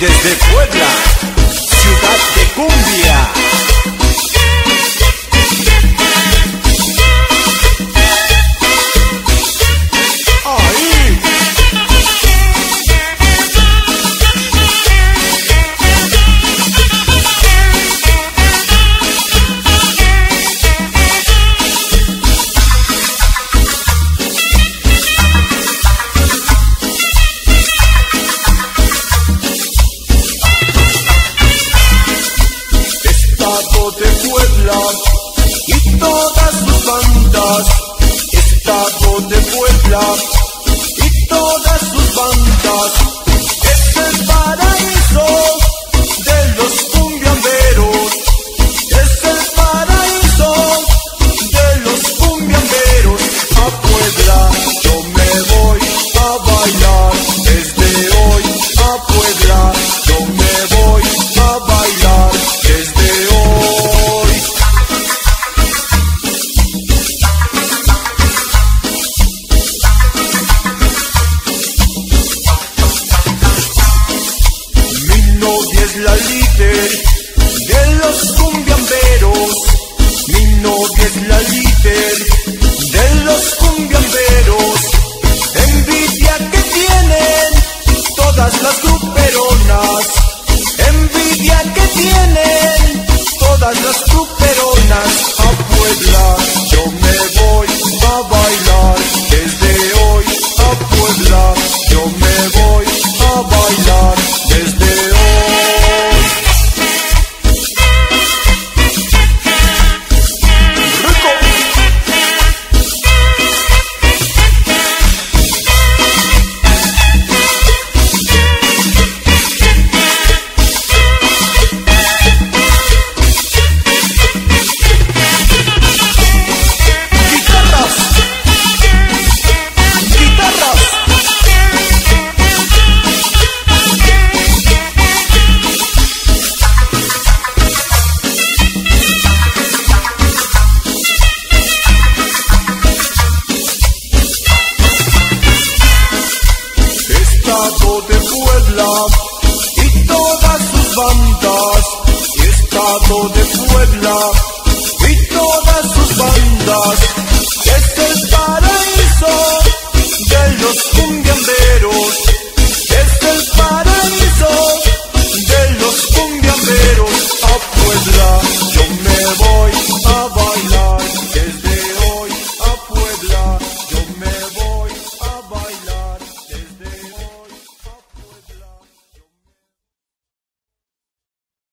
desde Puebla, ciudad de cumbia. Bandas. Estado de Puebla y todas sus es la líder de los cumbiamberos. Mi novia es la líder de los cumbiamberos. Envidia que tienen todas las gruperonas. Envidia que tienen todas las gruperonas. A Puebla yo me voy a bailar desde hoy. A Puebla yo me voy a bailar Estado de Puebla y todas sus bandas. Estado de Puebla y todas sus bandas.